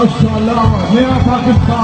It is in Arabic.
السلام يا باكستان.